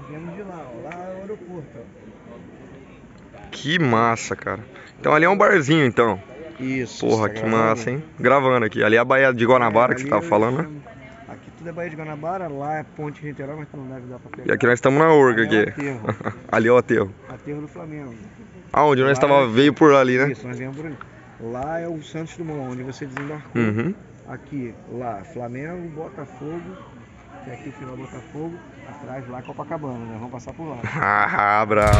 Nós viemos de lá, ó. Lá é o aeroporto, ó. Que massa, cara. Então ali é um barzinho, então. Isso. Porra, tá que gravando? massa, hein? Gravando aqui. Ali é a Baía de Guanabara que você tava falando, né? Aqui tudo é Baía de Guanabara, lá é Ponte Niterói, mas não deve dar pra pegar. E aqui nós estamos na Urga Ali é aqui. aterro. ali é o aterro. Aterro do Flamengo. Aonde nós tava é- veio por ali, né? Isso, nós viemos por ali. Lá é o Santos Dumont, onde você desembarcou. Uhum. Aqui, lá, Flamengo, Botafogo, que é aqui o final Botafogo, atrás lá Copacabana, né? Vamos passar por lá. Ah, brabo.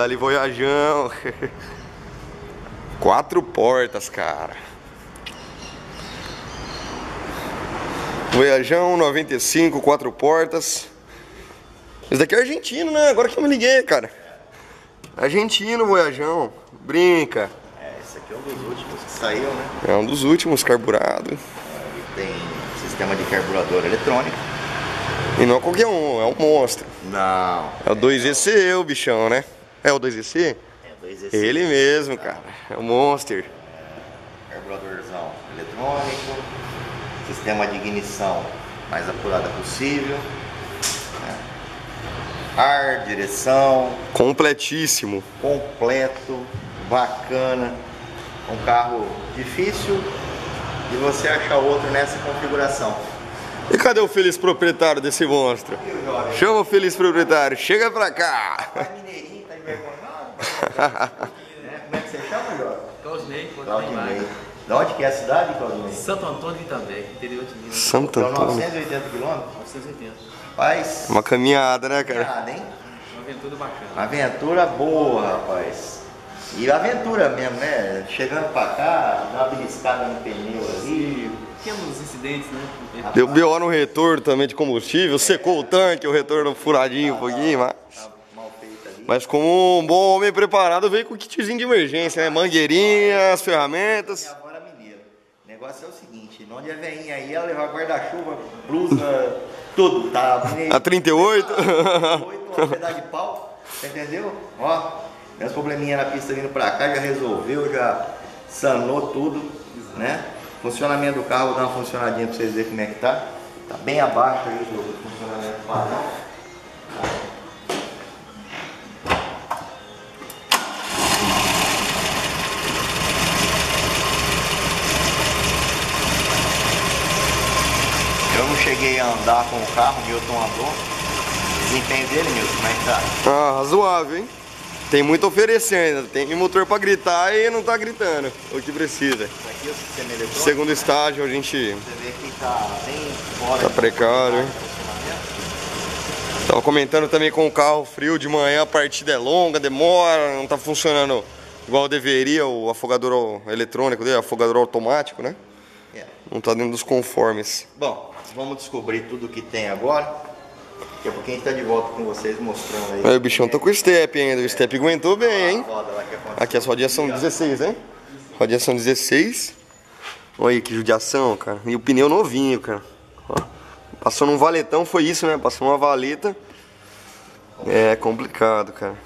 Dali voyajão. Quatro portas, cara. Voyajão 95, quatro portas. Esse daqui é argentino, né? Agora que eu me liguei, cara. Argentino, voyajão. Brinca. É, esse aqui é um dos últimos que saiu, né? É um dos últimos carburado. Ele tem sistema de carburador eletrônico. E não é qualquer um, é um monstro. Não. É o 2EC, o bichão, né? É o 2EC? É dois esse Ele mesmo, cara. É o Monster. Carburadorzão eletrônico. Sistema de ignição mais apurada possível. né? Ar, direção, Completíssimo. completo, bacana. Um carro difícil de você achar outro nessa configuração. E cadê o feliz proprietário desse monstro? E? Chama o feliz proprietário, chega pra cá. Né? Como é que você chama, jovem? Claudinei, Claudinei. Da onde que é a cidade, Claudinei? Santo Antônio de Itambé, interior de Minas. Santo São Antônio. 980 quilômetros? 980. Rapaz, Uma caminhada, né, cara? nada, hein? Uma aventura bacana. Aventura boa, rapaz. E aventura mesmo, né? Chegando pra cá, dá uma beliscada no pneu ali. Pequenos incidentes, né? Deu BO no retorno também de combustível, secou o tanque, o retorno furadinho um pouquinho, mas. Tá mal feita ali. Mas como um bom homem preparado, veio com o kitzinho de emergência, né? Mangueirinha, as ferramentas. Minha avó era mineira. O negócio é o seguinte, onde a veinha aí, ela levar guarda-chuva, blusa, tudo, tá? A 38. Oito, uma pedaço de pau, entendeu? Ó, meus probleminha na pista vindo pra cá, já resolveu, já sanou tudo, né? Funcionamento do carro, vou dar uma funcionadinha pra vocês verem como é que tá. Tá bem abaixo aí do funcionamento padrão. Cheguei a andar com o carro, Milton andou. Desempenho dele, Milton, como é que tá? Ah, razoável, hein? Tem muito a oferecer ainda. Tem motor pra gritar e não tá gritando o que precisa. Isso aqui é o sistema eletrônico. Segundo estágio, a gente Você vê que tá bem fora. Tá precário, tava comentando também com o carro frio de manhã, a partida é longa, demora, não tá funcionando igual deveria o afogador eletrônico dele, afogador automático, né? É. Não tá dentro dos conformes. Bom, vamos descobrir tudo que tem agora. Daqui a pouquinho a gente tá de volta com vocês mostrando aí. Aí o bichão tá com o step ainda, o step aguentou bem, hein? Aqui as rodinhas são 16, hein? Rodinhas são 16. Olha aí que judiação, cara. E o pneu novinho, cara. Ó. Passou num valetão, foi isso, né? Passou uma valeta. É complicado, cara.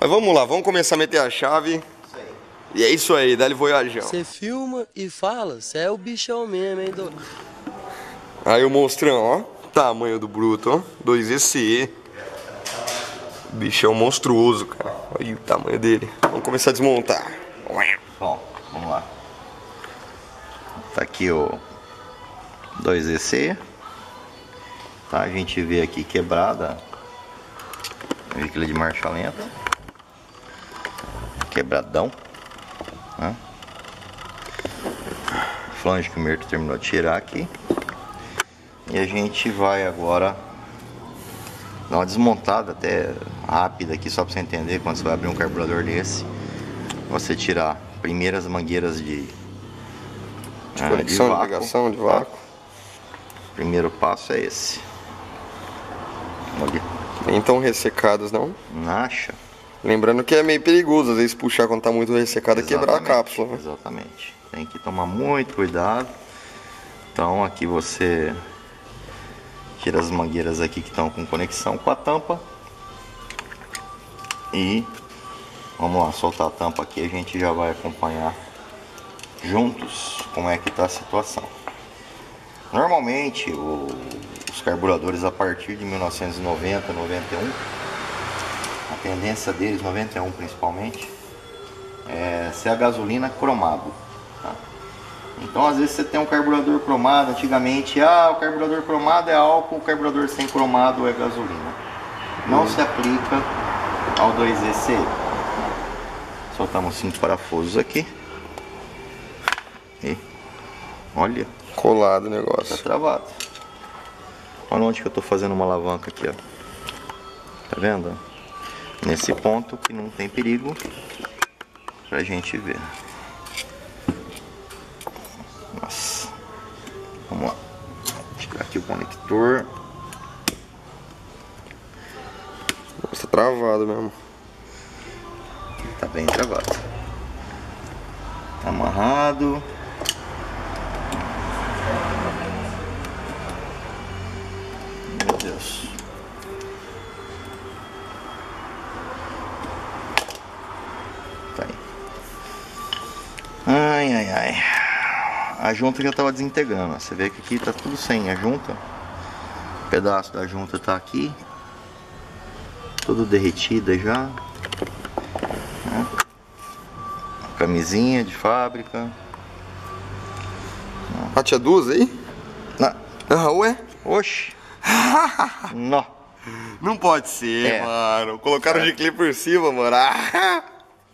Mas vamos lá, vamos começar a meter a chave. Isso aí. E é isso aí, dá-lhe voyajão. Você filma e fala, você é o bichão mesmo, hein, do... Aí o monstrão, ó. Tamanho do bruto, ó. 2ECE. Bichão monstruoso, cara. Olha o tamanho dele. Vamos começar a desmontar. Bom, vamos lá. Tá aqui o 2EC. Tá, a gente vê aqui quebrada. Veículo de marcha lenta. Quebradão. Né? Flange que o Mirto terminou de tirar aqui. E a gente vai agora dar uma desmontada até rápida aqui, só para você entender quando você vai abrir um carburador desse. Você tirar primeiras mangueiras de, ah, Conexão, de vácuo, ligação, de tá? vácuo. Primeiro passo é esse. Olha, Nem tão ressecadas, não. Acha? Lembrando que é meio perigoso, às vezes puxar quando tá muito ressecada, quebrar a cápsula. né? Exatamente. Tem que tomar muito cuidado. Então aqui você tira as mangueiras aqui que estão com conexão com a tampa. E vamos lá, soltar a tampa aqui, a gente já vai acompanhar juntos como é que está a situação. Normalmente o- os carburadores a partir de 1990, 91, a tendência deles, 91 principalmente, é ser a gasolina cromado. Tá? Então às vezes você tem um carburador cromado, antigamente, ah, o carburador cromado é álcool, o carburador sem cromado é gasolina. Não se aplica ao 2EC. Soltamos cinco parafusos aqui. E olha, Colado o tá negócio. travado. Olha onde que eu tô fazendo uma alavanca aqui, ó. Tá vendo? Nesse ponto que não tem perigo pra gente ver. Conector. Nossa, travado mesmo. Tá bem travado. Tá amarrado. Meu Deus. Tá aí. Ai, ai, ai. A junta já tava desintegrando. Você vê que aqui tá tudo sem a junta. O pedaço da junta tá aqui. Tudo derretida já. Camisinha de fábrica. Ah, tinha duas aí? Na... Ah, ué? Oxi! Nó! Não pode ser, É. mano. Colocaram o giclê por cima, mano. Ah.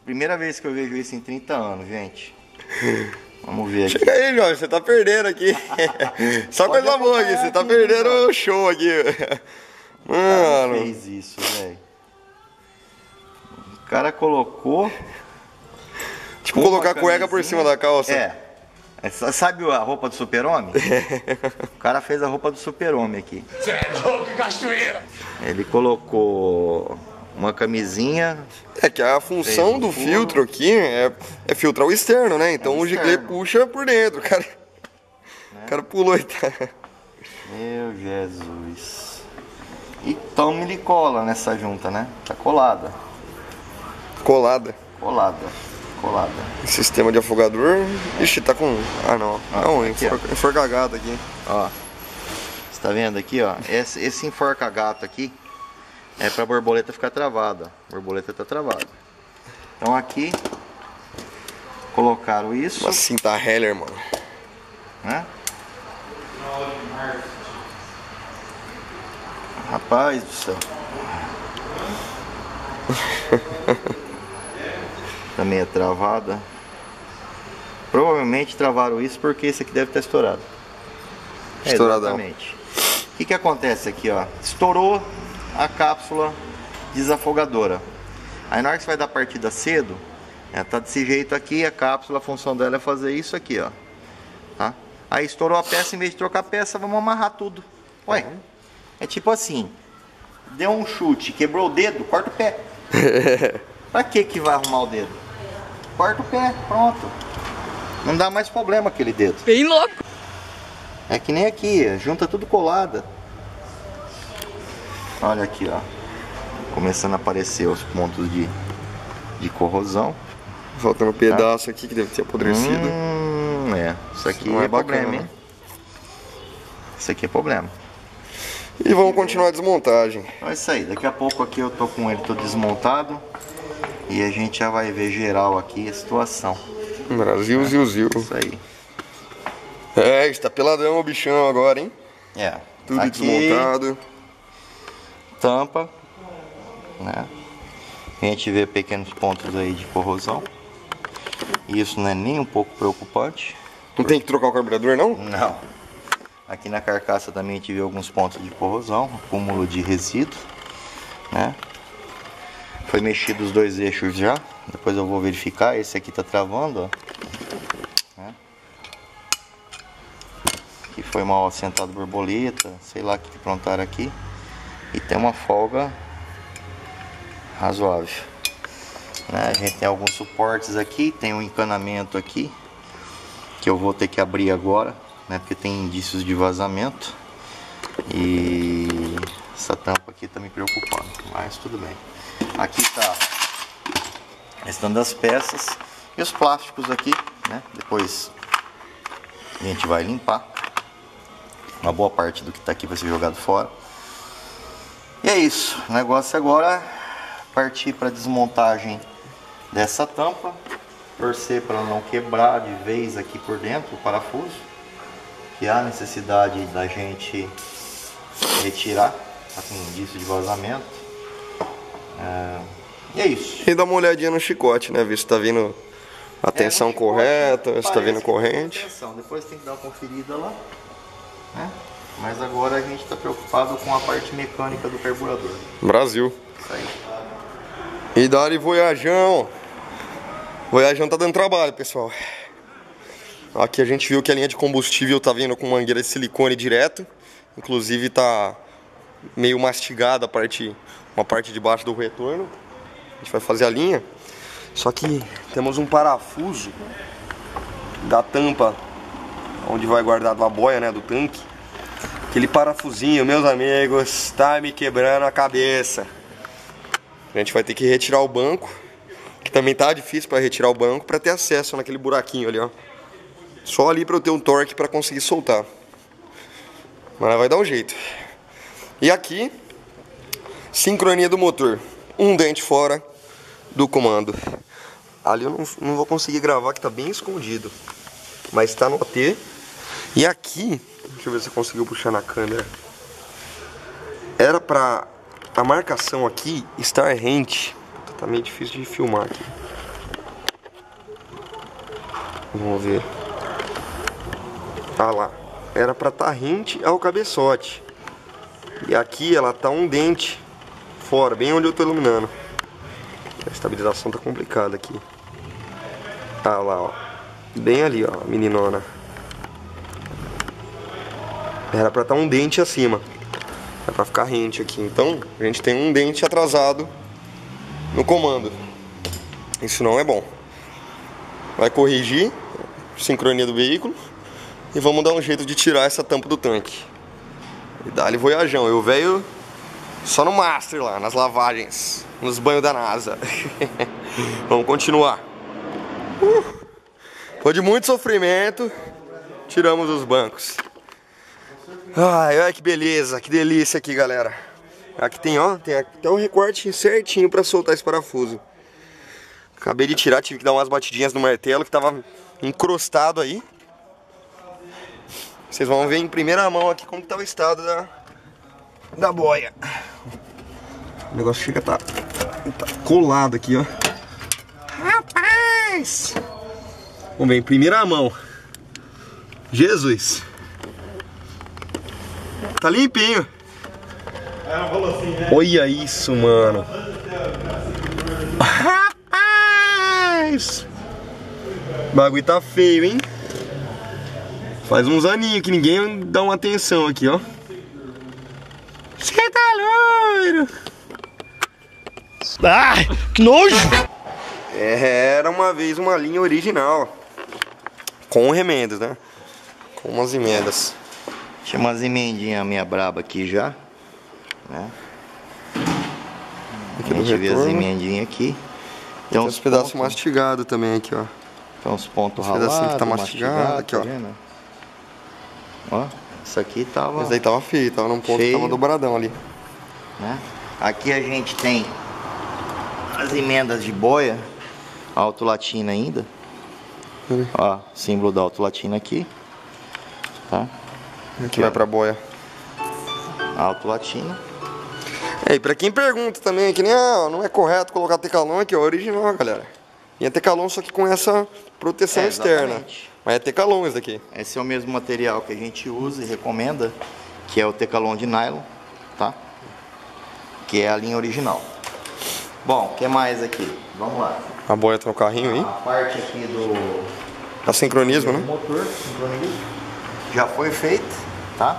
Primeira vez que eu vejo isso em 30 anos, gente. Vamos ver aqui. Chega aí, Jorge, você tá perdendo aqui. Só Pode coisa boa aqui, você tá perdendo mano. o show aqui. O cara Mano, fez isso, velho. O cara colocou. tipo colocar a cueca por cima da calça. É. Essa- Sabe a roupa do super-homem? o cara fez a roupa do super-homem aqui. Você é louco, cachoeira! Ele colocou uma camisinha. É que a função do furo. filtro aqui é, é filtrar o externo, né? Então o o externo. puxa por dentro, cara. O cara pulou e tá. Meu Jesus. E toma ele cola nessa junta, né? Tá colada. Colada. Colada. Colada. Sistema de afogador. Ixi, tá com. Ah não. Ah, não, aqui, enfor... enforcagado aqui. Ó. Você tá vendo aqui, ó? Esse, esse enforca-gato aqui é pra borboleta ficar travada. A borboleta tá travada. Então aqui colocaram isso, Uma cinta Heller, mano. né? Rapaz do céu. Também é travada. Provavelmente travaram isso porque esse aqui deve estar estourado. É, Estouradão. exatamente. O que, que acontece aqui, ó? Estourou a cápsula desafogadora. Aí na hora que você vai dar partida cedo, ela tá desse jeito aqui, a cápsula, a função dela é fazer isso aqui, ó. Tá? Aí estourou a peça, em vez de trocar a peça, vamos amarrar tudo. Ué, é tipo assim, deu um chute, quebrou o dedo, corta o pé. pra que que vai arrumar o dedo? Corta o pé, pronto. Não dá mais problema aquele dedo. Bem louco. É que nem aqui, é, junta tudo colada. Olha aqui, ó. Começando a aparecer os pontos de, de corrosão. Faltando um pedaço aqui que deve ter apodrecido. Hum, é. Isso aqui não é é, problema, bacana, hein? Isso aqui é problema. E vamos continuar a desmontagem. É isso aí. Daqui a pouco aqui eu tô com ele todo desmontado. E a gente já vai ver geral aqui a situação. Brasil, zil, zil. Isso aí. É, está peladão o bichão agora, hein? É. Tudo aqui, desmontado. Tampa, né? A gente vê pequenos pontos aí de corrosão. Isso não é nem um pouco preocupante. Não tem que trocar o carburador, não? Não. Aqui na carcaça também a gente vê alguns pontos de corrosão, acúmulo de resíduo, né? Foi mexido os dois eixos já. Depois eu vou verificar. Esse aqui tá travando, ó. Né? Aqui foi mal assentado borboleta, sei lá o que aprontaram aqui. E tem uma folga razoável. Né? A gente tem alguns suportes aqui, tem um encanamento aqui que eu vou ter que abrir agora, né? Porque tem indícios de vazamento e essa tampa aqui tá me preocupando, mas tudo bem. Aqui tá restando das peças e os plásticos aqui, né? Depois a gente vai limpar. Uma boa parte do que tá aqui vai ser jogado fora. E é isso. O negócio agora é partir para desmontagem dessa tampa. Torcer para não quebrar de vez aqui por dentro o parafuso. Que há necessidade da gente retirar. Tá com indício de vazamento. É... E é isso. E dá uma olhadinha no chicote, né? Ver se tá vindo a tensão É, no chicote correta, se tá vindo corrente. tensão. Depois tem que dar uma conferida lá. Né? Mas agora a gente está preocupado com a parte mecânica do carburador. Brasil. Isso aí. E dali Voyajão. Voyajão tá dando trabalho, pessoal. Aqui a gente viu que a linha de combustível tá vindo com mangueira de silicone direto. Inclusive tá meio mastigada a parte, uma parte de baixo do retorno. A gente vai fazer a linha. Só que temos um parafuso da tampa onde vai guardado a boia, né, do tanque. Aquele parafusinho, meus amigos, tá me quebrando a cabeça. A gente vai ter que retirar o banco, que também tá difícil para retirar o banco para ter acesso naquele buraquinho ali, ó. Só ali para eu ter um torque para conseguir soltar. Mas vai dar um jeito. E aqui, sincronia do motor. Um dente fora do comando. Ali eu não, não vou conseguir gravar que tá bem escondido. Mas tá no OT. E aqui, deixa eu ver se conseguiu puxar na câmera. Era pra a marcação aqui estar rente. Tá meio difícil de filmar aqui. Vamos ver. Ah lá. Era pra estar rente ao cabeçote. E aqui ela tá um dente fora, bem onde eu tô iluminando. A estabilização tá complicada aqui. Ah lá, ó. Bem ali, ó, meninona. Era pra estar um dente acima. É pra ficar rente aqui. Então, a gente tem um dente atrasado no comando. Isso não é bom. Vai corrigir a sincronia do veículo e vamos dar um jeito de tirar essa tampa do tanque. E dá-lhe voyajão. Eu velho só no Master lá, nas lavagens, nos banhos da NASA. vamos continuar. Uh, foi de muito sofrimento. Tiramos os bancos. Ai, olha que beleza, que delícia aqui, galera. Aqui tem, ó, tem até o recorte certinho pra soltar esse parafuso. Acabei de tirar, tive que dar umas batidinhas no martelo que tava encrostado aí. Vocês vão ver em primeira mão aqui como que tá o estado da, da boia. O negócio chega tá, tá colado aqui, ó. Rapaz! Vamos ver em primeira mão. Jesus! Tá limpinho. Olha isso, mano. Rapaz! O bagulho tá feio, hein? Faz uns aninhos que ninguém dá uma atenção aqui, ó. Você tá loiro! Ai, que nojo! Era uma vez uma linha original. Com remendos, né? Com umas emendas. Tinha umas emendinhas minha braba aqui já. Né? Aqui a gente vê as emendinhas aqui. Tem Tem uns pedaços mastigados também aqui, ó. tem uns pontos uns pedacinhos ralados, que tá mastigado, mastigado, aqui, ó. tá? Ó, isso aqui tava... Esse daí tava feio, tava num ponto que Feio. tava dobradão ali. né? Aqui a gente tem as emendas de boia, autolatina ainda. Hum. Ó, símbolo da autolatina aqui. Tá? Aqui vai pra boia. Autolatina. É, e pra quem pergunta também, que nem, ah, não é correto colocar tecalon aqui, ó, original, galera. E é tecalon só que com essa proteção É, externa. Mas é tecalon esse daqui. Esse é o mesmo material que a gente usa e recomenda, que é o Tecalon de nylon, tá? Que é a linha original. Bom, o que mais aqui? Vamos lá. A boia tá no carrinho aí. A parte aqui do A sincronismo, do né? motor, sincronismo, já foi feito, tá?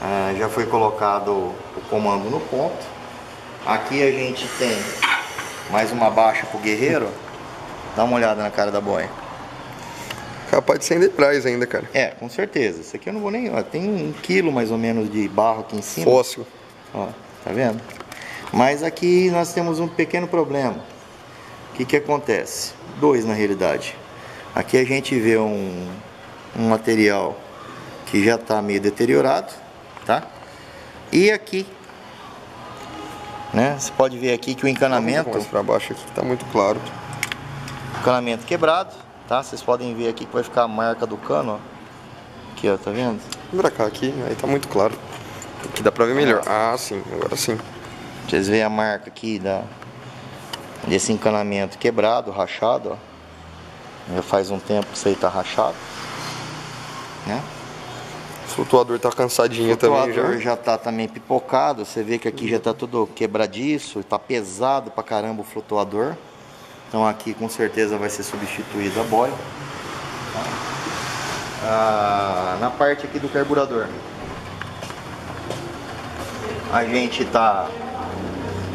Ah, já foi colocado o comando no ponto. Aqui a gente tem mais uma baixa pro guerreiro. Dá uma olhada na cara da boia. Capaz de ser de trás ainda, cara. É, com certeza. Isso aqui eu não vou nem. Ó, tem um quilo mais ou menos de barro aqui em cima. Fóssil. Ó, tá vendo? Mas aqui nós temos um pequeno problema. O que que acontece? Dois na realidade. Aqui a gente vê um, um material que já está meio deteriorado, tá? E aqui, né? Você pode ver aqui que o encanamento, pra baixo aqui, tá muito claro. encanamento quebrado, tá? Vocês podem ver aqui que vai ficar a marca do cano, ó. Aqui, ó, tá vendo? Vem pra cá aqui, aí tá muito claro. Aqui dá pra ver melhor. Ah, sim, agora sim. Vocês veem a marca aqui da, desse encanamento quebrado, rachado, ó. Já faz um tempo que isso aí tá rachado. Né? O flutuador tá cansadinho O também flutuador já. já tá também pipocado. Você vê que aqui já tá tudo quebradiço, tá pesado pra caramba o flutuador. Então aqui com certeza vai ser substituído a boia. Ah, na parte aqui do carburador. A gente tá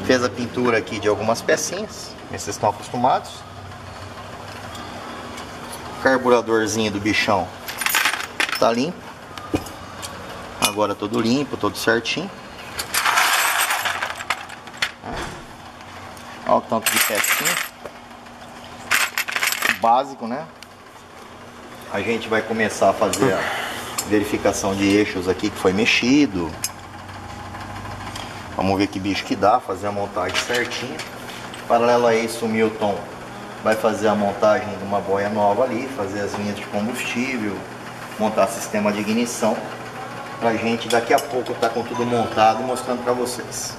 fez a pintura aqui de algumas pecinhas, vocês estão acostumados. O carburadorzinho do bichão tá limpo. Agora todo limpo, todo certinho. Olha o tanto de pecinha. Básico, né? A gente vai começar a fazer a verificação de eixos aqui que foi mexido. Vamos ver que bicho que dá, fazer a montagem certinha. Paralelo a isso, o Milton vai fazer a montagem de uma boia nova ali, fazer as linhas de combustível, montar sistema de ignição pra gente daqui a pouco tá com tudo montado mostrando pra vocês.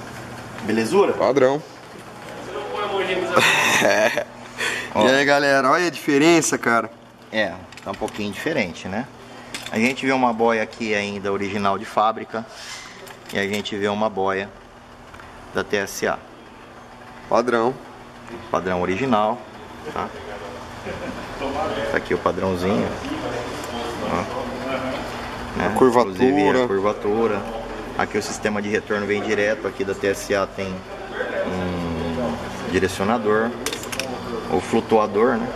Belezura? Padrão. É. E aí, galera, olha a diferença, cara. É, tá um pouquinho diferente, né? A gente vê uma boia aqui ainda original de fábrica e a gente vê uma boia da TSA, Padrão. padrão original, tá? Tá aqui o padrãozinho. Ó. Né? curvatura. Inclusive a curvatura. Aqui o sistema de retorno vem direto, aqui da TSA tem um direcionador, o flutuador, né?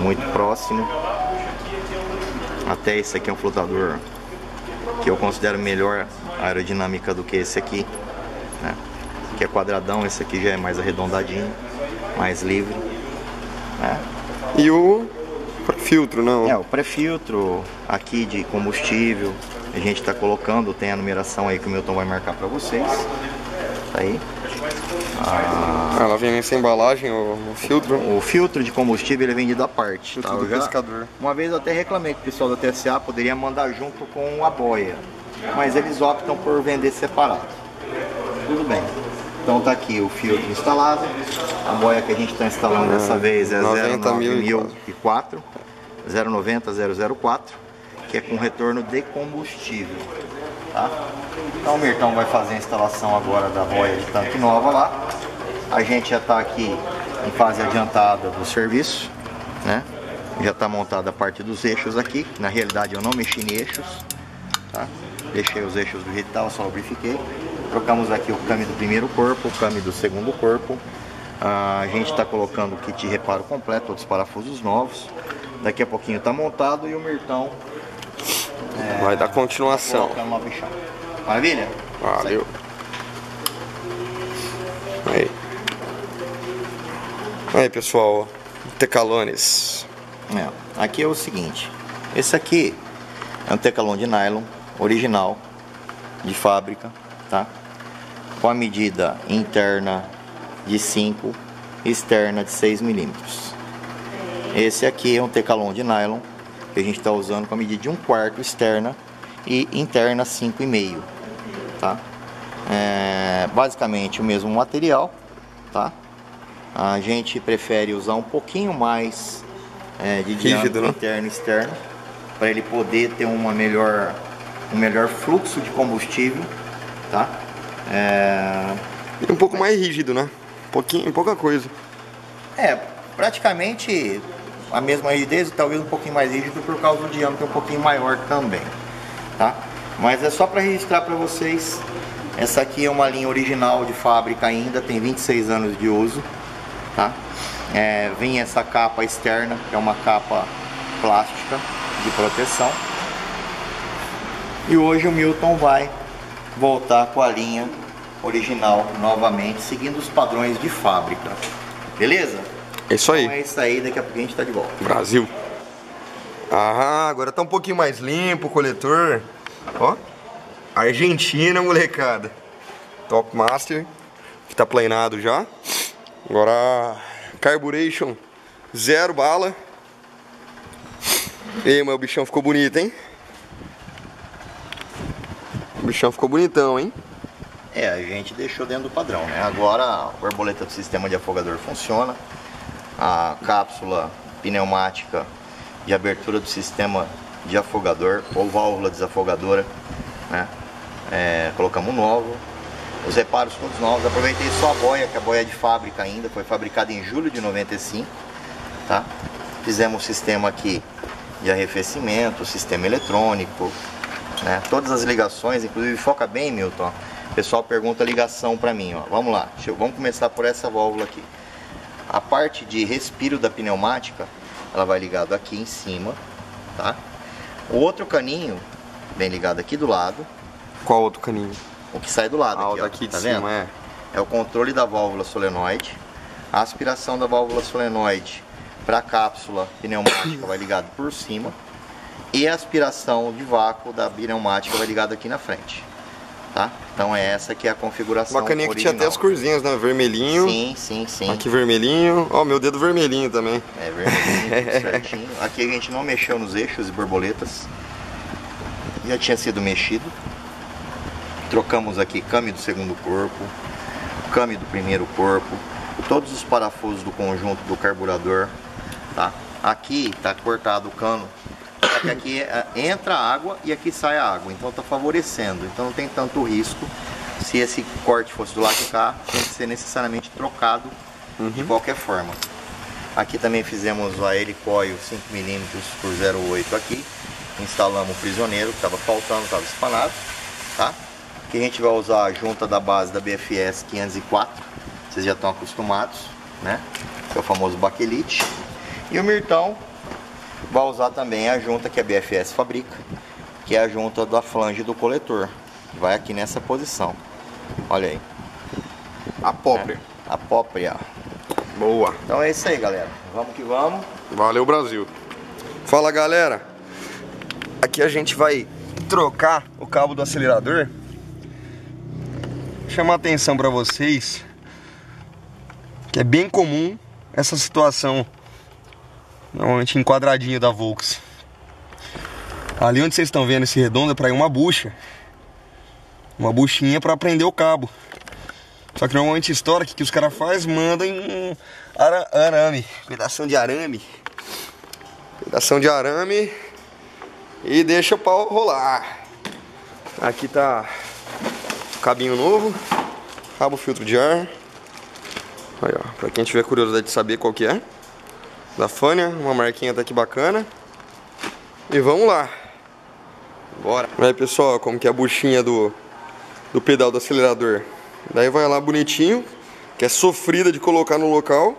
Muito próximo. Até esse aqui é um flutuador que eu considero melhor aerodinâmica do que esse aqui, né? Que é quadradão, esse aqui já é mais arredondadinho, mais livre, né? E o filtro, não? É, o pré-filtro aqui de combustível, a gente está colocando, tem a numeração aí que o Milton vai marcar para vocês. Tá aí. Ah, Ela vem nessa embalagem, o, o filtro. O filtro de combustível ele é vendido à parte. Filtro tá? do já- pescador. Uma vez eu até reclamei que o pessoal da TSA poderia mandar junto com a boia, mas eles optam por vender separado. Tudo bem. Então tá aqui o filtro instalado. A boia que a gente está instalando dessa vez é 09004, 090 que é com retorno de combustível. Tá? Então o Mirtão vai fazer a instalação agora da boia de tanque nova lá. A gente já está aqui em fase adiantada do serviço, né? Já está montada a parte dos eixos aqui. Na realidade eu não mexi em eixos, tá? Deixei os eixos do jeito tava, só lubrifiquei. Trocamos aqui o câmbio do primeiro corpo, o câmbio do segundo corpo. Ah, a gente está colocando o kit de reparo completo, todos os parafusos novos. Daqui a pouquinho está montado e o Mirtão Vai dar continuação. Maravilha? Valeu. Aí. Aí, pessoal. Tecalones. É, aqui é o seguinte, esse aqui é um tecalão de nylon original de fábrica, tá? Com a medida interna de 5, externa de 6 milímetros. Esse aqui é um tecalão de nylon que a gente está usando com a medida de 1 quarto externa e interna 5,5, tá? É, basicamente o mesmo material, tá? A gente prefere usar um pouquinho mais é, de diâmetro né? interno e externo para ele poder ter uma melhor, um melhor fluxo de combustível, tá? É, E um pouco mais rígido, né? Pouquinho, pouca coisa. é, praticamente a mesma rigidez, talvez um pouquinho mais rígido por causa do diâmetro um pouquinho maior também, tá? Mas é só para registrar para vocês Essa aqui é uma linha original de fábrica ainda, tem 26 anos de uso, tá? É, vem essa capa externa, que é uma capa plástica de proteção. E hoje o Milton vai voltar com a linha original novamente, seguindo os padrões de fábrica. Beleza? É isso aí. Então é isso aí, daqui a pouco a gente tá de volta. Brasil. Ah, agora tá um pouquinho mais limpo o coletor. Ó. Argentina, molecada. Top Master. Que tá planado já. Agora, Carburation zero bala. E mas o bichão ficou bonito, hein? O bichão ficou bonitão, hein? É, a gente deixou dentro do padrão, né? Agora a borboleta do sistema de afogador funciona. A cápsula pneumática de abertura do sistema de afogador ou válvula desafogadora, né? É, colocamos novo. Os reparos todos novos. Aproveitei só a boia, que a boia é de fábrica ainda, foi fabricada em julho de 95, tá? Fizemos o sistema aqui de arrefecimento, sistema eletrônico, né? Todas as ligações, inclusive foca bem, Milton. ó. O pessoal pergunta ligação para mim, ó. Vamos lá. Eu- vamos começar por essa válvula aqui. A parte de respiro da pneumática, ela vai ligado aqui em cima, tá? O outro caninho vem ligado aqui do lado, Qual outro caninho? o que sai do lado Ah, aqui, ó. daqui de tá cima, vendo? é. É o controle da válvula solenoide. A aspiração da válvula solenoide para a cápsula pneumática vai ligado por cima. E a aspiração de vácuo da pneumática vai ligado aqui na frente. Tá? Então é essa que é a configuração Bacaninha que tinha até original. as corzinhas, né? Vermelhinho. Sim, sim, sim. Aqui vermelhinho. Ó, meu dedo vermelhinho também. É vermelhinho, certinho. Aqui a gente não mexeu nos eixos e borboletas. Já tinha sido mexido. Trocamos aqui câmbio do segundo corpo, câmbio do primeiro corpo, todos os parafusos do conjunto do carburador, tá? Aqui tá cortado o cano, só que aqui é, entra a água e aqui sai a água, então tá favorecendo, então não tem tanto risco. Se esse corte fosse do lado de cá, tem que ser necessariamente trocado de qualquer forma. Aqui também fizemos a helicoil 5mm por 0,8 aqui. Instalamos o prisioneiro, que estava faltando, estava espanado. Tá? Aqui a gente vai usar a junta da base da BFS 504. Vocês já estão acostumados, né? Que é o famoso baquelite. E o Mirtão vai usar também a junta que a BFS fabrica, que é a junta da flange do coletor. Vai aqui nessa posição. Olha aí. A pobre. A própria. Boa. Então é isso aí, galera. Vamos que vamos. Valeu, Brasil. Fala, galera. Aqui a gente vai trocar o cabo do acelerador. Chamar atenção para vocês que é bem comum essa situação normalmente em quadradinho da Volks. Ali onde vocês estão vendo esse redondo é para ir uma bucha. Uma buchinha para prender o cabo. Só que normalmente estoura, o que, que os caras fazem? Mandam um ara- arame, pedação de arame. Pedação de arame e deixa o pau rolar. Aqui tá o cabinho novo, cabo filtro de ar. Aí, ó, pra quem tiver curiosidade de saber qual que é. Da Fânia, uma marquinha até que bacana. E vamos lá. Bora. Aí, pessoal, como que é a buchinha do, do pedal do acelerador. Daí vai lá bonitinho, que é sofrida de colocar no local.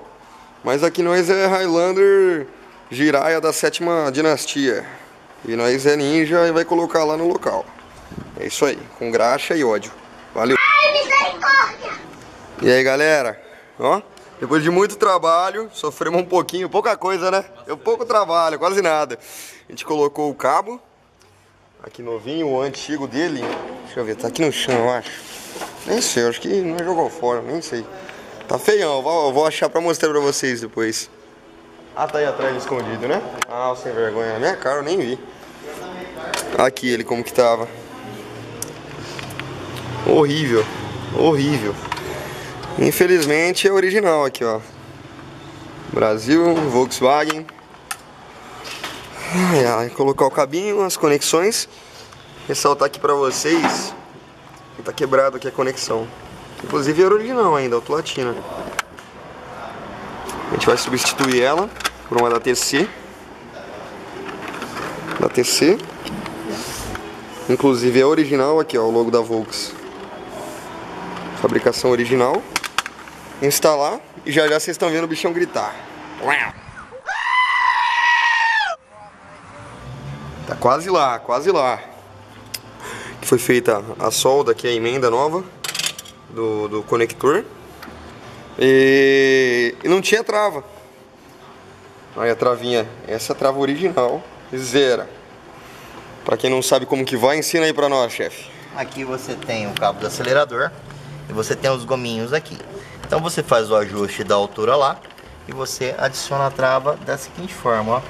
Mas aqui nós é Highlander Jiraiya da sétima dinastia. E nós é ninja e vai colocar lá no local. É isso aí, com graxa e ódio. Valeu. E aí galera, ó, depois de muito trabalho, sofremos um pouquinho, pouca coisa né? Deu pouco trabalho, quase nada. A gente colocou o cabo, aqui novinho, o antigo dele. Deixa eu ver, tá aqui no chão, eu acho. Nem sei, eu acho que não jogou fora, nem sei. Tá feião, vou, vou achar pra mostrar pra vocês depois. Ah, tá aí atrás escondido, né? Ah, sem vergonha na minha cara, eu nem vi. Aqui ele como que tava. Horrível, horrível. Infelizmente é original aqui, ó. Brasil, Volkswagen. Ai, ai, colocar o cabinho, as conexões. Ressaltar aqui pra vocês que tá quebrado aqui a conexão. Inclusive era original ainda, autolatina. A gente vai substituir ela por uma da TC. Da TC. Inclusive é original aqui, ó, o logo da Volks. Fabricação original. Instalar e já já vocês estão vendo o bichão gritar. Tá quase lá, quase lá. Que foi feita a solda aqui, a emenda nova do, do conector. E, e não tinha trava. Aí a travinha, essa é a trava original, zera. Pra quem não sabe como que vai, ensina aí pra nós, chefe. Aqui você tem o cabo do acelerador e você tem os gominhos aqui. Então você faz o ajuste da altura lá e você adiciona a trava da seguinte forma, ó.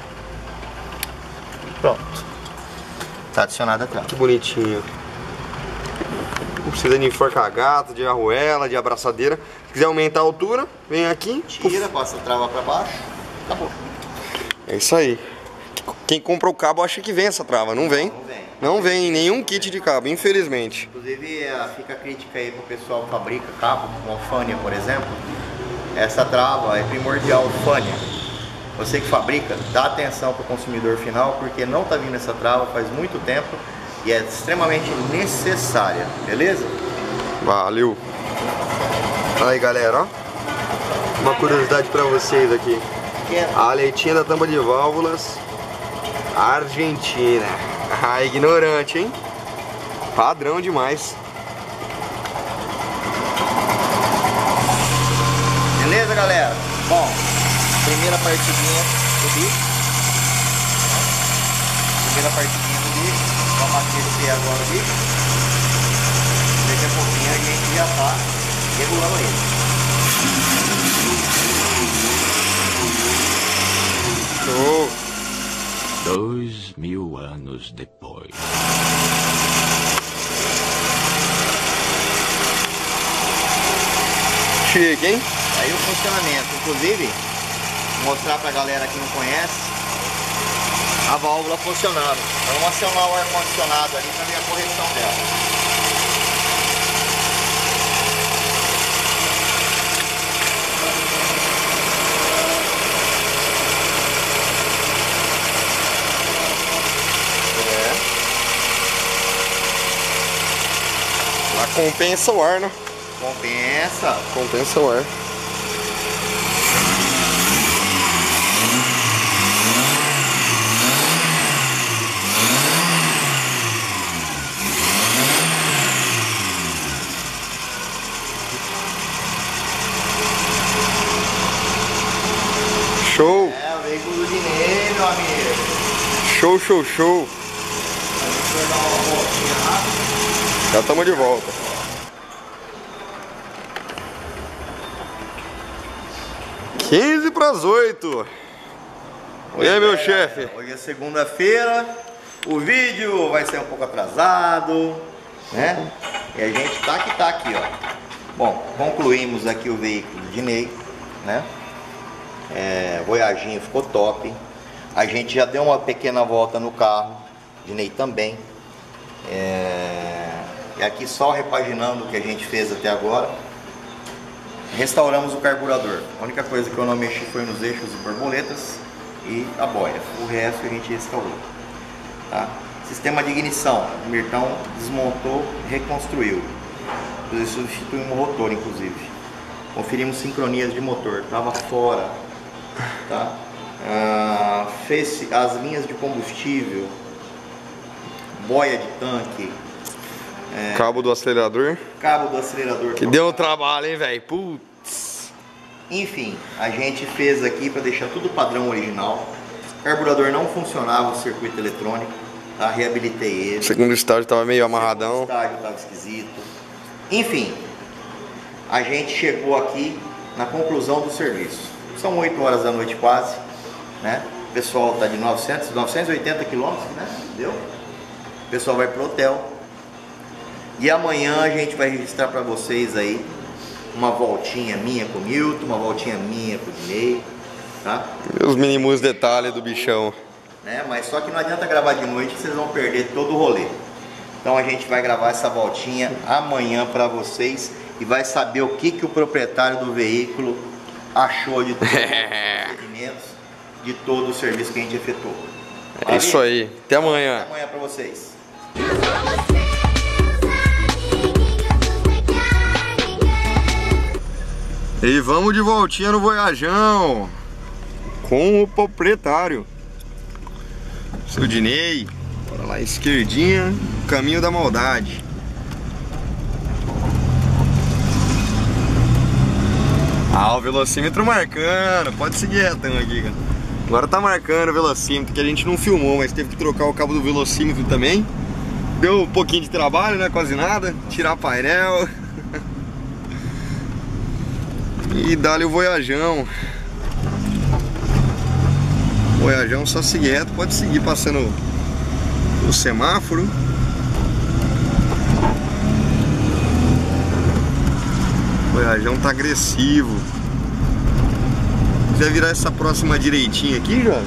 Pronto. Tá adicionada a trava. Que bonitinho. Não precisa de enforcar gato, de arruela, de abraçadeira. Se quiser aumentar a altura, vem aqui. Tira, passa a trava pra baixo, acabou. É isso aí. Quem compra o cabo acha que vem essa trava, não vem. Não vem. Nenhum kit de cabo, infelizmente. Inclusive, eh, fica a crítica aí pro pessoal que fabrica cabo, como a Fânia, por exemplo. Essa trava é primordial, Fânia. Você que fabrica, dá atenção pro consumidor final, porque não tá vindo essa trava faz muito tempo e é extremamente necessária, beleza? Valeu. Aí, galera, ó. Uma curiosidade pra vocês aqui. A leitinha da tampa de válvulas Argentina. Ah, ignorante, hein? Padrão demais. Beleza, galera? Bom, primeira partidinha do bicho. Primeira partidinha do bicho. Vamos aquecer agora o bicho. Daqui a pouquinho a gente já tá regulando ele. Show. Dois mil anos depois. Chique, hein? Aí o funcionamento, inclusive, mostrar pra galera que não conhece a válvula funcionando. Vamos acionar o ar-condicionado ali pra ver a correção dela. É. Lá compensa o ar, né? Compensa. Compensa o ar. Show, É o veículo Dinei, meu amigo. show, show, show. Deixa eu dar uma voltinha rápida. Já estamos de volta. As oito. E aí, meu chefe? Hoje é segunda-feira, o vídeo vai ser um pouco atrasado, né? E a gente tá que tá aqui, ó. Bom, concluímos aqui o veículo de Ney, né? É, Voyaginho ficou top. A gente já deu uma pequena volta no carro, de Ney também. É, e aqui só repaginando o que a gente fez até agora. Restauramos o carburador. A única coisa que eu não mexi foi nos eixos e borboletas e a boia. O resto a gente restaurou. Tá? Sistema de ignição. O Mirtão desmontou, reconstruiu. Inclusive, Substituímos o rotor, inclusive. Conferimos sincronias de motor. Tava fora. Tá? Ah, fez as linhas de combustível. Boia de tanque. Cabo do acelerador. Cabo do acelerador. Que deu um trabalho, hein, velho? Putz. Enfim, a gente fez aqui para deixar tudo padrão original. O carburador não funcionava o circuito eletrônico, tá? reabilitei ele. O segundo estágio tava meio O amarradão. estágio estava esquisito. Enfim, a gente chegou aqui na conclusão do serviço. São 8 horas da noite quase, né? O pessoal tá de 900, 980 quilômetros, né? Deu? O pessoal vai pro hotel. E amanhã a gente vai registrar para vocês aí uma voltinha minha com o Milton, uma voltinha minha com o Dinei, tá? Os mínimos detalhes do bichão. né? Mas só que não adianta gravar de noite, vocês vão perder todo o rolê. Então a gente vai gravar essa voltinha amanhã para vocês e vai saber o que, que o proprietário do veículo achou de todos os procedimentos, de todo o serviço que a gente efetuou. É isso aí. Até amanhã. Até amanhã para vocês. E vamos de voltinha no Voyajão com o proprietário. Seu Dinei. Bora lá, esquerdinha, caminho da maldade. Ah, o velocímetro marcando. Pode seguir retão aqui, cara. Agora tá marcando o velocímetro, que a gente não filmou, mas teve que trocar o cabo do velocímetro também. Deu um pouquinho de trabalho, né? Quase nada. Tirar painel. E dá-lhe o Voyajão. Voyajão só seguir reto, pode seguir passando o semáforo. Voyajão tá agressivo. Se quiser virar essa próxima direitinha aqui, João,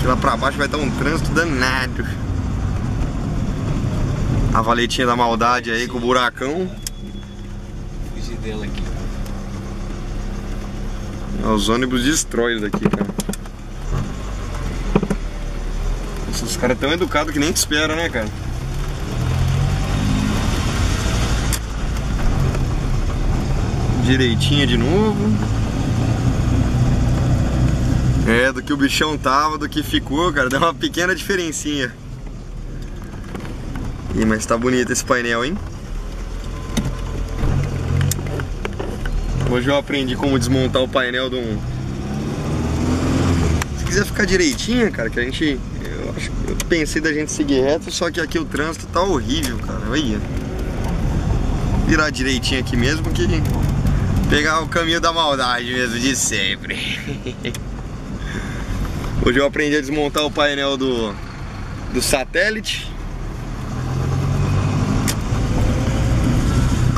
que lá pra baixo vai estar um trânsito danado. A valetinha da maldade aí com o buracão. Fugir dela aqui. Os ônibus destroem daqui, cara. Esses caras tão educados que nem te espera, né, cara? Direitinha de novo. É, do que o bichão tava, do que ficou, cara, deu uma pequena diferencinha. Ih, mas tá bonito esse painel, hein? Hoje eu aprendi como desmontar o painel de um... Se quiser ficar direitinho, cara, que a gente... Eu, acho, eu pensei da gente seguir reto, só que aqui o trânsito tá horrível, cara. Olha. Virar direitinho aqui mesmo que... Pegar o caminho da maldade mesmo, de sempre. Hoje eu aprendi a desmontar o painel do, do satélite.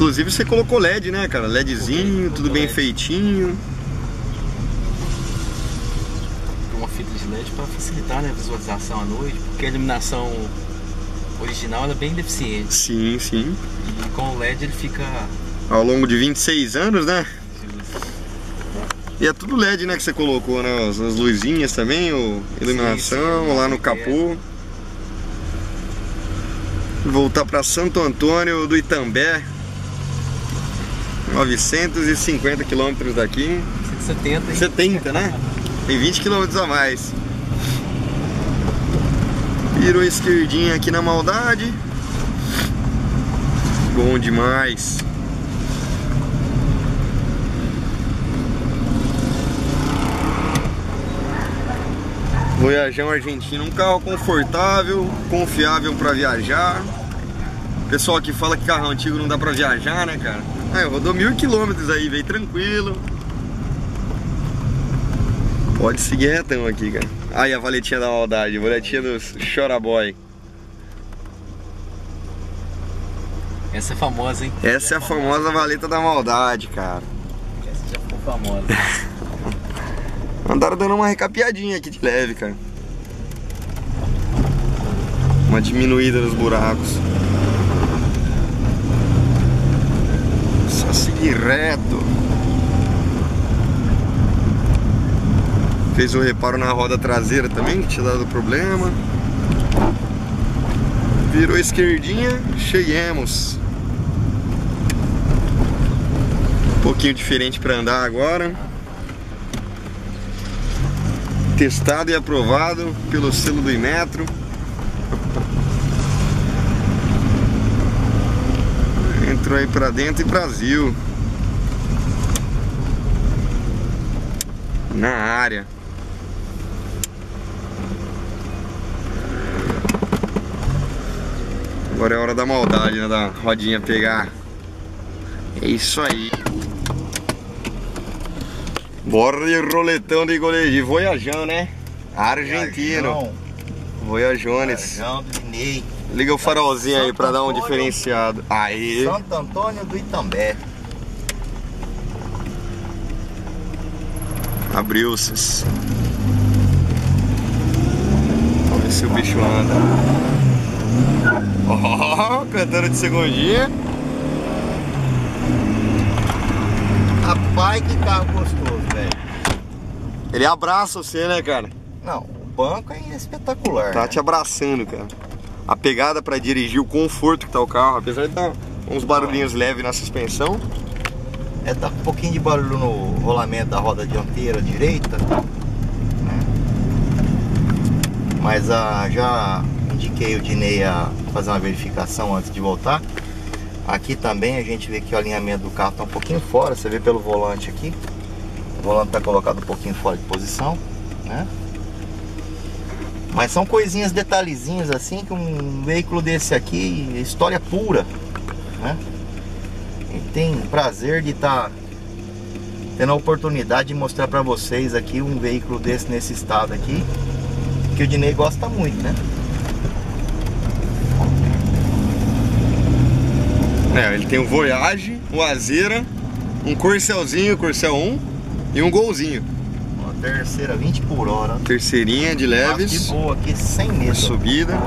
Inclusive você colocou LED, né, cara? LEDzinho, tudo bem feitinho. Uma fita de LED para facilitar né, a visualização à noite, porque a iluminação original é bem deficiente. Sim, sim. E com o LED ele fica. Ao longo de 26 anos, né? E é tudo LED, né, que você colocou, né? As, as luzinhas também, o iluminação sim, lá no sim, capô. Voltar para Santo Antônio do Itambé. 950 quilômetros daqui. 170 hein? 70, né? Tem 20 quilômetros a mais. Virou esquerdinha aqui na maldade. Bom demais. Voyajão argentino, um carro confortável, confiável para viajar. Pessoal que fala que carro antigo não dá pra viajar, né, cara? Ah, eu rodou mil quilômetros aí, veio tranquilo. Pode seguir retão aqui, cara. Aí a valetinha da maldade, a valetinha do Chora Boy. Essa é famosa, hein? Essa é a famosa valeta da maldade, cara. Essa já ficou famosa. Andaram dando uma recapeadinha aqui de leve, cara. Uma diminuída nos buracos. Só seguir reto. Fez o reparo na roda traseira também, que tinha dado problema. Virou esquerdinha, chegamos. Um pouquinho diferente para andar agora. Testado e aprovado pelo selo do Imetro. Entrou aí pra dentro e Brasil. Na área. Agora é hora da maldade, né? Da rodinha pegar. É isso aí. Bora de roletão de goleiro, de Voyajão, né? Argentino. Voyajones. Voyajão do Dinei. Liga o farolzinho aí Santo pra dar um Antônio. diferenciado. Aí. Santo Antônio do Itambé. Abriu-se. Vamos ver se o bicho anda. Ó, cantando de segundinha. Rapaz, que carro gostoso, velho. Ele abraça você, né, cara? Não, o banco é espetacular. Tá né? te abraçando, cara. A pegada pra dirigir, o conforto que tá o carro, apesar de dar uns barulhinhos leves na suspensão. É, tá com um pouquinho de barulho no rolamento da roda dianteira direita. né? Mas ah, já indiquei o Dinei a fazer uma verificação antes de voltar. Aqui também a gente vê que o alinhamento do carro está um pouquinho fora, você vê pelo volante aqui. O volante está colocado um pouquinho fora de posição, né? Mas são coisinhas, detalhezinhos assim, que um veículo desse aqui, é história pura, né? E tem prazer de estar tendo a oportunidade de mostrar para vocês aqui um veículo desse nesse estado aqui, que o Dinei gosta muito, né? É, ele tem um Voyage, um Azera, um Corcelzinho, Corcel 1 e um Golzinho. Terceira 20 por hora. Terceirinha de Mas leves, De boa aqui, sem medo. subida.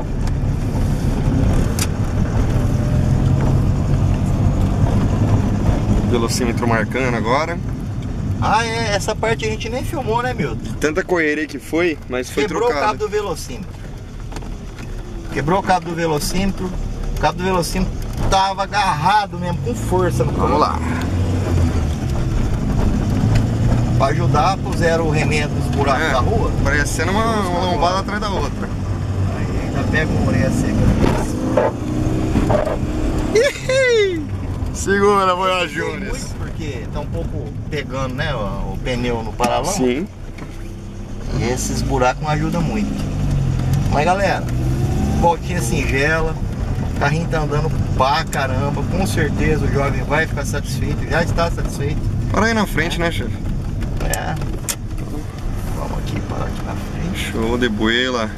Velocímetro marcando agora. Ah, é, essa parte a gente nem filmou, né, Milton? Tanta correria que foi, mas foi Quebrou o cabo trocado. do velocímetro. Quebrou o cabo do velocímetro. O cabo do velocímetro tava agarrado mesmo, com força no Vamos lá. Ajudar, puseram o remendo dos buracos É, da rua. Parecendo uma, uma lombada atrás da outra. Aí ainda pega uma orelha seca. Segura, Voyajones. muito porque tá um pouco pegando, né, o, o pneu no paralama. Sim. E esses buracos não ajudam muito. Mas galera, voltinha singela, o carrinho tá andando pra caramba, com certeza o jovem vai ficar satisfeito, já está satisfeito. Para aí na frente, né, chefe? É. Vamos aqui, parar aqui na frente. Show de buela.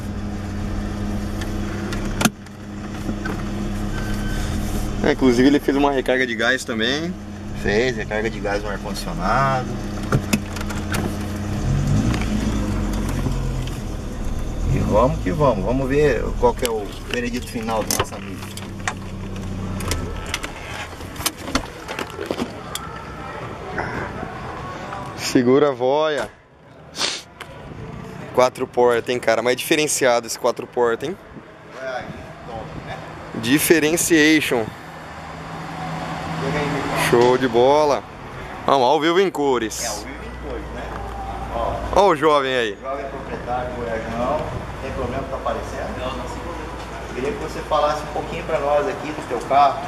É, inclusive ele fez uma recarga de gás também. Fez recarga de gás no ar-condicionado. E vamos que vamos, vamos ver qual que é o veredito final do nosso amigo. Segura a voia. Quatro portas, hein, cara? Mais diferenciado esse quatro portas, hein? Differentiation. Show de bola. Vamos ao vivo em É, cores. o vivo em cores, né? Olha o jovem aí. Jovem proprietário do tem problema que tá aparecendo? Não, não, problema. Queria que você falasse um pouquinho pra nós aqui do teu carro,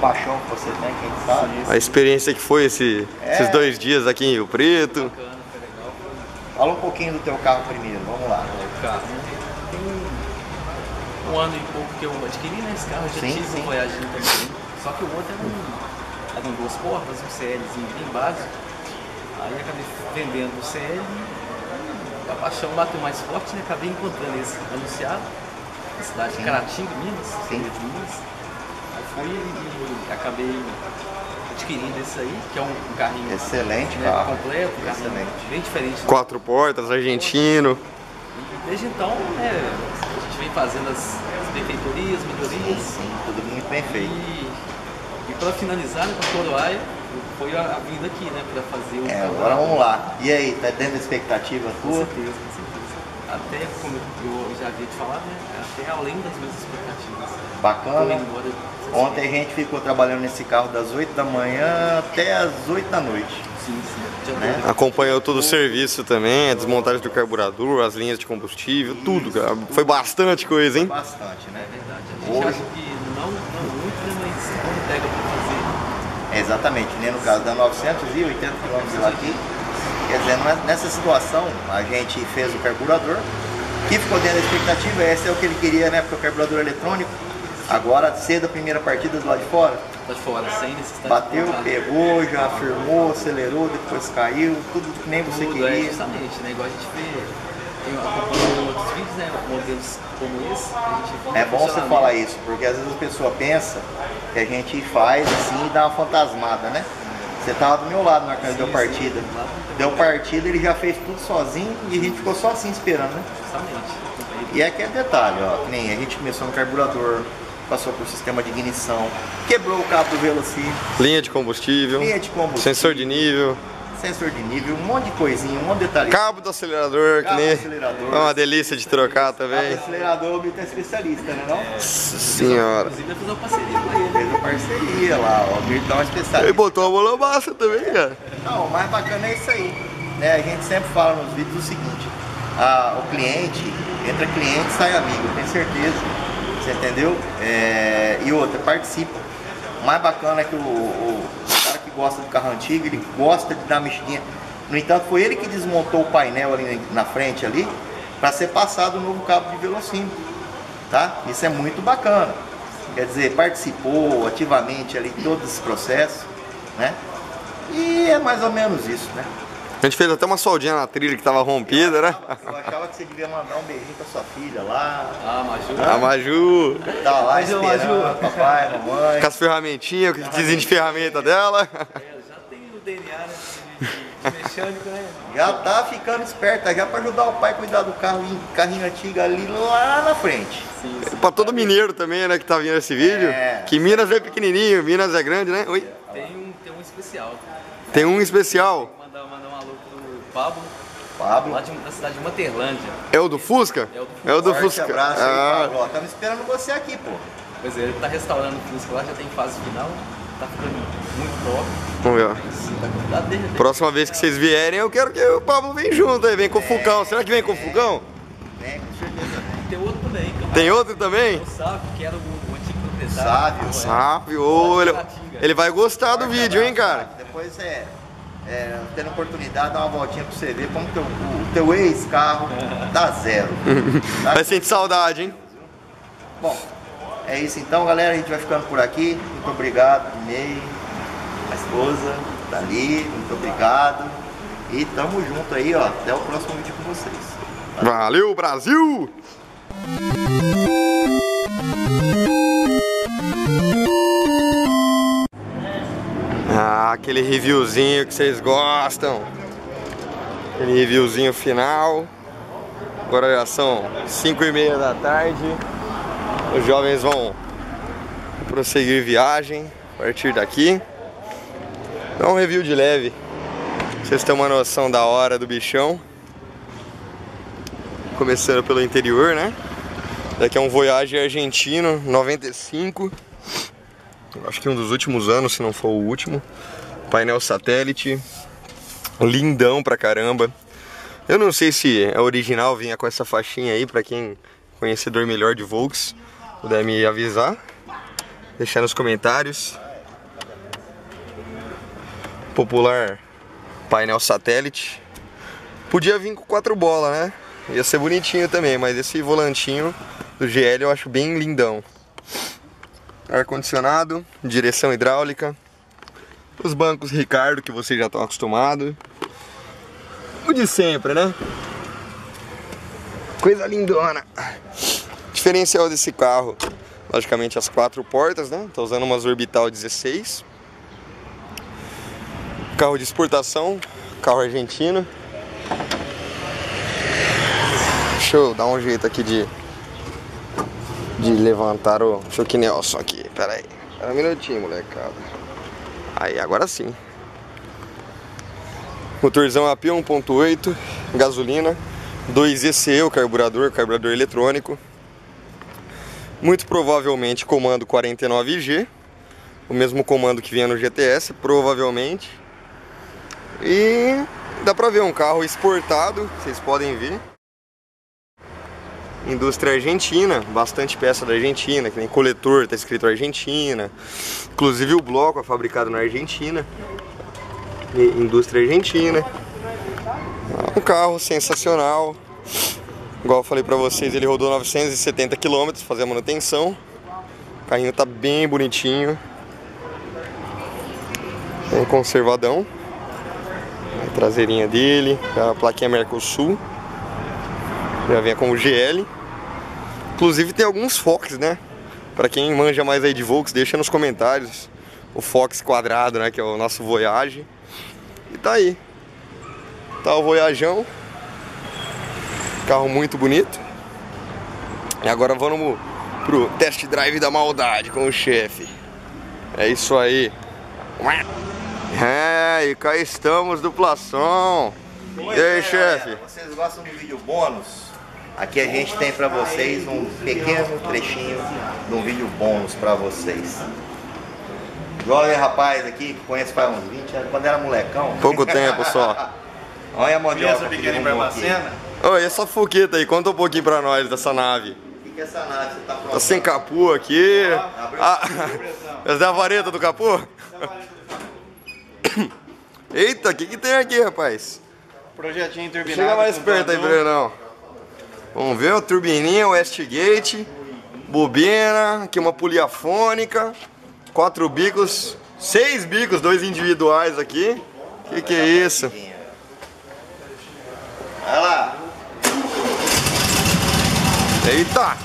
paixão que você tem, quem sabe. A experiência que foi esse- É. esses dois dias aqui em Rio Preto. Bacana, foi legal. Foi Fala um pouquinho do teu carro primeiro, vamos lá. o carro. Tem um, ano e pouco que eu adquiri, né? Esse carro, já Sim, tive sim. um Voyage também. Só que o outro era um, era um duas portas, um CLzinho bem básico. Aí acabei vendendo o CL e a paixão bateu mais forte, né? Acabei encontrando esse anunciado na cidade de Caratinga, Minas, Sim. De Minas. Fui e acabei adquirindo esse aí, que é um, carrinho Excelente né, carro. completo, um carrinho Excelente. bem diferente. Quatro portas, argentino. E desde então, né, a gente vem fazendo as, as benfeitorias, melhorias. Sim, tudo muito bem feito. E, e para finalizar né, com a Coroaia, foi a, a vinda aqui, né, para fazer o É, agora vamos lá. E aí, tá dentro da expectativa Com tua? certeza, com certeza. Até, como eu já havia te falado, né, até além das minhas expectativas. Bacana. embora Ontem a gente ficou trabalhando nesse carro das 8 da manhã até as 8 da noite. Sim, sim. Né? Acompanhou todo o serviço também, a desmontagem do carburador, as linhas de combustível, tudo, cara. Foi bastante coisa, hein? Bastante, né? É verdade. A gente Hoje- acha que não, não muito, né, mas quando pega para fazer, É, exatamente, né? No caso da 980 km aqui. Quer dizer, não- nessa situação, a gente fez o carburador, que ficou dentro da expectativa, esse é o que ele queria, né? Porque o carburador eletrônico, agora cedo a primeira partida do lado de fora, tá de fora, sem necessidade bateu, pegou, já afirmou, acelerou, depois caiu, tudo que nem você Tudo, é, queria. justamente, né? Igual a gente vê, outros vídeos, né? Modelos como esse, É bom você falar isso, porque às vezes a pessoa pensa que a gente faz assim e dá uma fantasmada, né? Você tava do meu lado na hora que nós deu partida. Deu partida, ele já fez tudo sozinho e a gente ficou só assim esperando, né? Justamente. E é que é detalhe, ó, que nem a gente começou no carburador, passou por sistema de ignição, quebrou o cabo do velocímetro, Linha de combustível, linha de combustível, sensor de nível. Sensor de nível, um monte de coisinha, um monte de detalhe. Cabo do acelerador, Cabo que do nem. acelerador. É uma delícia de trocar também. acelerador, o Vitor é especialista, né não? Nossa senhora. Inclusive, eu fiz uma parceria com ele. Fez uma parceria lá, ó, o Vitor é um Ele especialista. botou a molomassa também, cara. Não, o mais bacana é isso aí. Né? A gente sempre fala nos vídeos o seguinte, a- o cliente, entra cliente, sai amigo, eu tenho certeza. Você entendeu? É, e outra, participa. O mais bacana é que o, o gosta do carro antigo, ele gosta de dar mexidinha. No entanto, foi ele que desmontou o painel ali na frente ali, para ser passado o novo cabo de velocímetro. Tá? Isso é muito bacana. Quer dizer, participou ativamente ali de todos esses processos, né? E é mais ou menos isso, né? A gente fez até uma soldinha na trilha que tava rompida, né? Eu achava que você devia mandar um beijinho pra sua filha lá, Ah, Maju. A Maju, tá lá Maju, Maju. papai, mamãe. com as ferramentinhas, com o kitzinho de ferramenta dela. É, já tem o DNA, né? De, de, mecânico, né? Já tá ficando esperta já pra ajudar o pai a cuidar do carro, carrinho antigo ali lá na frente. Sim, sim. Pra todo mineiro também, né, que tá vendo esse vídeo. É. Que Minas é pequenininho, Minas é grande, né? Oi. Tem um, tem um especial. Tem um especial. Mandar, mandar um alô pro Pablo, Pablo, lá de, da cidade de Materlândia. É o do Fusca? É o do É o do forte Fusca. abraço aí, Ah, Pablo. Ó, Tamo esperando você aqui, pô. Pois é, ele tá restaurando o Fusca lá, já tem fase final. Tá ficando muito top. vamos ver. ó. Tá Próxima vez que vocês vierem, eu quero que o Pablo venha junto aí, vem com o Fulcão. Será que vem com o Fulcão? Vem, com certeza. Tem outro também, é o Tem outro também? O Sávio, que era o, o antigo proprietário. Sávio, Sabe, ô, ele, ele vai gostar do vídeo, hein, cara? Depois é, é tendo oportunidade, dá uma voltinha pra você ver como teu, o teu ex-carro tá zero. Tá? Vai sentir saudade, hein? Bom, é isso então, galera. A gente vai ficando por aqui. Muito obrigado, Ney, a esposa, Dali, muito obrigado. E tamo junto aí, ó. Até o próximo vídeo com vocês. Valeu, Brasil! Aquele reviewzinho que vocês gostam. Aquele reviewzinho final. Agora já são 5 e meia da tarde. Os jovens vão prosseguir viagem a partir daqui. Dá um review de leve. Vocês têm uma noção da hora do bichão. Começando pelo interior, né? Daqui é um Voyage argentino, 95. Acho que um dos últimos anos, se não for o último. Painel satélite. Lindão pra caramba. Eu não sei se é original, vinha com essa faixinha aí, pra quem conhecedor melhor de Volks, puder me avisar. Deixar nos comentários. Popular painel satélite. Podia vir com quatro bolas, né? Ia ser bonitinho também, mas esse volantinho do GL eu acho bem lindão. Ar-condicionado, direção hidráulica. Os bancos Ricardo, que vocês já estão acostumados. O de sempre, né? Coisa lindona. Diferencial desse carro, logicamente as quatro portas, né? Tô usando umas Orbital 16. Carro de exportação, carro argentino. Deixa eu dar um jeito aqui de de levantar o Chuck Nelson aqui. Pera aí. Espera um minutinho, molecada. Aí, agora sim. Motorzão AP 1.8, gasolina, 2 ECE, o carburador, carburador eletrônico. Muito provavelmente comando 49G, o mesmo comando que vinha no GTS, provavelmente. E dá pra ver um carro exportado, vocês podem ver. Indústria argentina, bastante peça da Argentina, que nem coletor, tá escrito Argentina. Inclusive o bloco é fabricado na Argentina. Indústria argentina. Um carro sensacional. Igual eu falei pra vocês, ele rodou 970 km, fazer a manutenção. O carrinho tá bem bonitinho. Bem conservadão. A traseirinha dele, a plaquinha Mercosul. Já vem com o GL. Inclusive tem alguns Fox, né? Pra quem manja mais aí de Volks, deixa nos comentários o Fox quadrado, né? Que é o nosso Voyage. E tá aí. Tá o Voyajão. Carro muito bonito. E agora vamos pro test drive da maldade com o chefe. É isso aí. É, e cá estamos, duplação. E aí, é, chefe? Vocês gostam do vídeo bônus? Aqui a gente tem pra vocês um pequeno trechinho de um vídeo bônus pra vocês. Jovem rapaz aqui, que conheço faz uns 20 anos, quando era molecão. Pouco tempo só. Olha a mandioca. Criança pequena em. Barbacena. Oi, essa fogueta aí, conta um pouquinho pra nós dessa nave. O que, que é essa nave você tá Tá pronto? sem capu aqui. Ah, essa é a vareta do capô? Eita, o que, que tem aqui, rapaz? Projetinho turbinado. Chega mais perto aí. Brenão. Vamos ver, o turbininha, Westgate, bobina, aqui uma polia fônica, quatro bicos, seis bicos, dois individuais aqui. Que que é isso? Olha lá. Eita!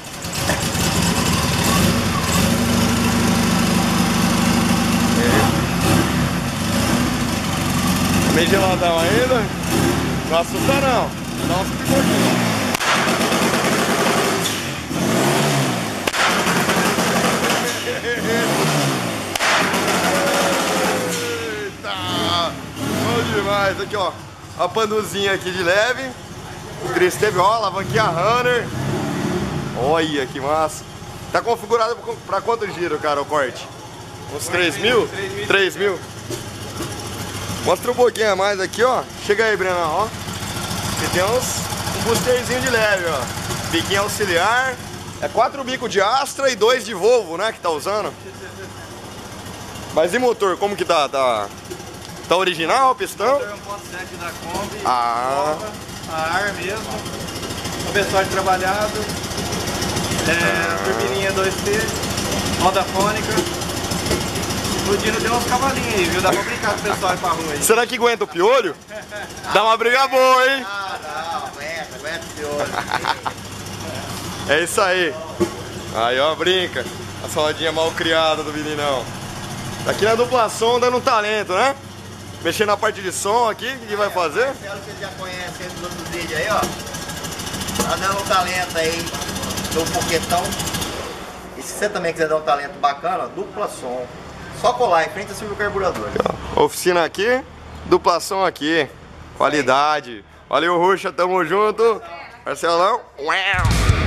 É. Meio geladão ainda? Não assusta não. Dá uns picotinhos. Eita! Bom demais. Aqui, ó. A panduzinha aqui de leve. Chris teve, ó, alavanquinha Runner. Olha que massa. Tá configurado pra quanto giro, cara, o corte? Uns 3 mil? 3 mil. Mostra um pouquinho a mais aqui, ó. Chega aí, Brenão, ó. Aqui tem uns, um boosterzinho de leve, ó. Biquinho auxiliar. É quatro bicos de Astra e dois de Volvo, né, que tá usando. Mas e motor, como que tá? Tá, tá original o pistão? 1.7 da Kombi. Ah, nova, A ar mesmo. Cabeçote trabalhado. É, turbininha 2T. Roda fônica. Explodindo deu uns cavalinhos aí, viu? Dá pra brincar com o pessoal aí pra rua aí. será que aguenta o piolho? Dá uma briga boa, hein? Ah, não, aguenta, aguenta esse olho. É isso aí. Aí, ó, brinca. Essa rodinha mal criada do meninão. Aqui na dupla som dando um talento, né? Mexendo na parte de som aqui, o que, que vai fazer? Marcelo, vocês já conhecem dos outros vídeos aí, ó. Tá dando um talento aí do foguetão. E se você também quiser dar um talento bacana, dupla som. Só colar em frente a Silvio Carburadores. Oficina aqui, dupla som aqui. Qualidade. Valeu, Ruxa, tamo junto. Marcelão. Uau.